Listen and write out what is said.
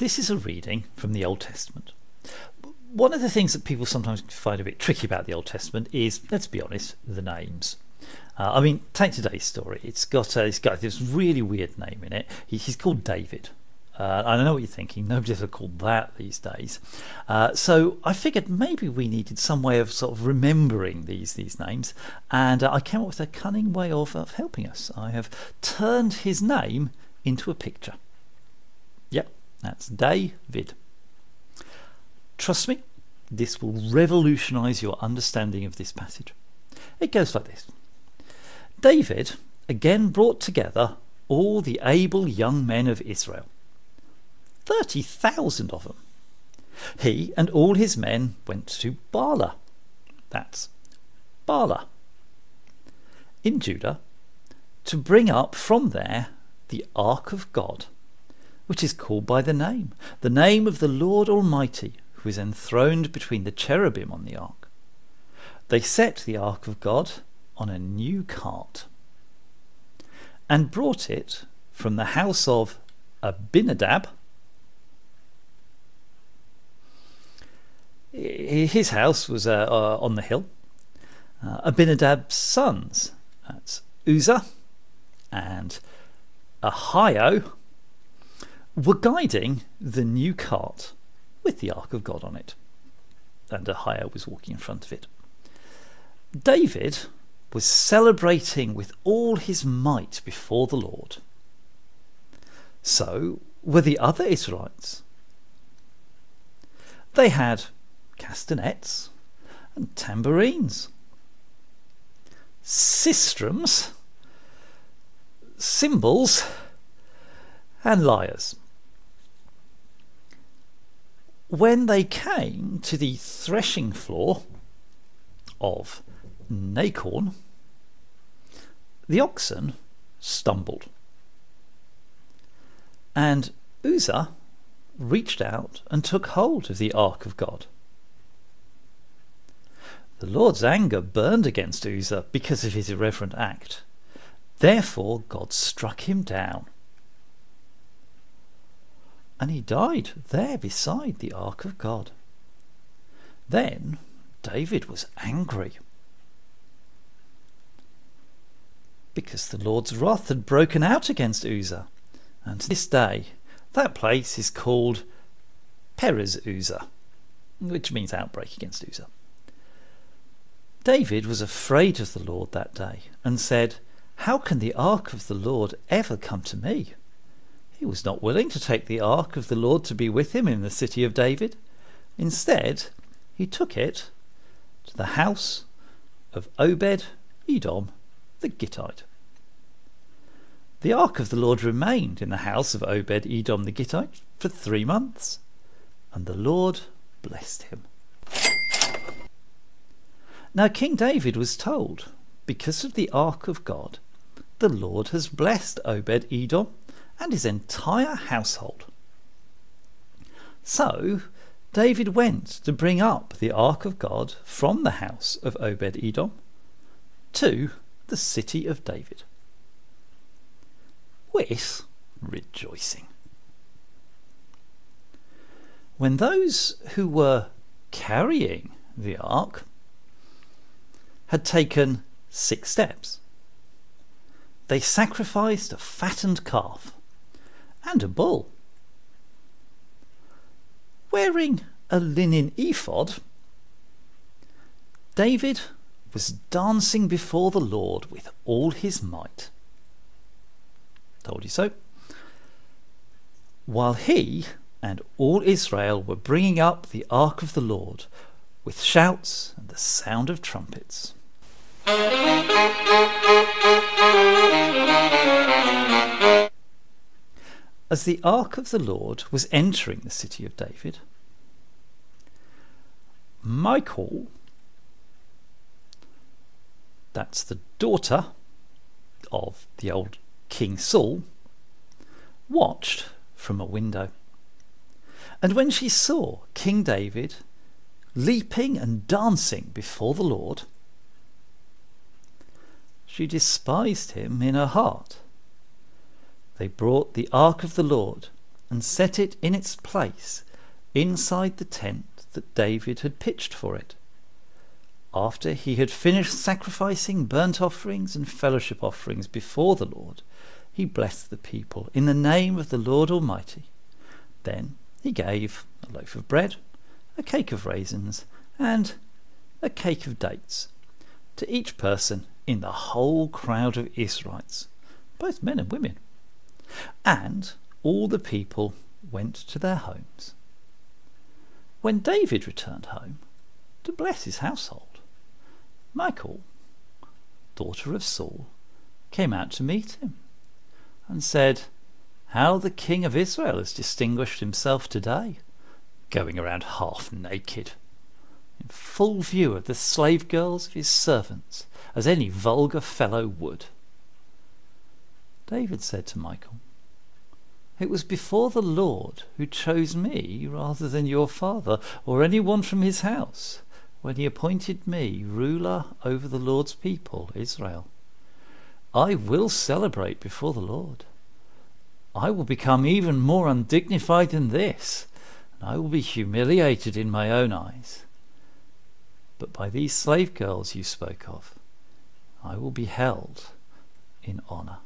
This is a reading from the Old Testament. One of the things that people sometimes find a bit tricky about the Old Testament is, let's be honest, the names. Uh, I mean, take today's story. It's got uh, this guy, this really weird name in it. He, he's called David. Uh, I know what you're thinking. Nobody's ever called that these days. Uh, so I figured maybe we needed some way of sort of remembering these these names, and uh, I came up with a cunning way of, of helping us. I have turned his name into a picture. Yep, that's David. Trust me, this will revolutionize your understanding of this passage. It goes like this David again brought together all the able young men of Israel 30,000 of them. He and all his men went to Baalah. That's Baalah. In Judah, to bring up from there the ark of God, which is called by the name, the name of the Lord Almighty, who is enthroned between the cherubim on the ark. They set the ark of God on a new cart and brought it from the house of Abinadab his house was uh, uh, on the hill. Uh, Abinadab's sons, that's Uzzah and Ahio, were guiding the new cart with the Ark of God on it. And Ahio was walking in front of it. David was celebrating with all his might before the Lord. So were the other Israelites. They had castanets, and tambourines, sistrums, cymbals, and lyres. When they came to the threshing floor of Nacon, the oxen stumbled. And Uzzah reached out and took hold of the ark of God. The Lord's anger burned against Uzzah because of his irreverent act. Therefore, God struck him down. And he died there beside the ark of God. Then David was angry because the Lord's wrath had broken out against Uzzah. And to this day, that place is called Perez Uzzah, which means outbreak against Uzzah. David was afraid of the Lord that day and said, How can the ark of the Lord ever come to me? He was not willing to take the ark of the Lord to be with him in the city of David. Instead, he took it to the house of Obed Edom the Gittite. The ark of the Lord remained in the house of Obed Edom the Gittite for three months, and the Lord blessed him. Now King David was told, because of the ark of God, the Lord has blessed Obed Edom and his entire household. So David went to bring up the ark of God from the house of Obed Edom to the city of David with rejoicing. When those who were carrying the ark had taken six steps. They sacrificed a fattened calf and a bull. Wearing a linen ephod, David was dancing before the Lord with all his might. Told you so. While he and all Israel were bringing up the ark of the Lord with shouts and the sound of trumpets. As the ark of the Lord was entering the city of David, Michal, that's the daughter of the old King Saul, watched from a window. And when she saw King David leaping and dancing before the Lord, she despised him in her heart. They brought the ark of the Lord and set it in its place inside the tent that David had pitched for it. After he had finished sacrificing burnt offerings and fellowship offerings before the Lord, he blessed the people in the name of the Lord Almighty. Then he gave a loaf of bread, a cake of raisins, and a cake of dates to each person in the whole crowd of Israelites, both men and women. And all the people went to their homes. When David returned home to bless his household, Michal, daughter of Saul, came out to meet him and said, How the king of Israel has distinguished himself today, going around half naked, in full view of the slave girls of his servants, as any vulgar fellow would. David said to Michal, It was before the Lord who chose me rather than your father or any one from his house when he appointed me ruler over the Lord's people, Israel. I will celebrate before the Lord. I will become even more undignified than this, and I will be humiliated in my own eyes. But by these slave girls you spoke of, I will be held in honor.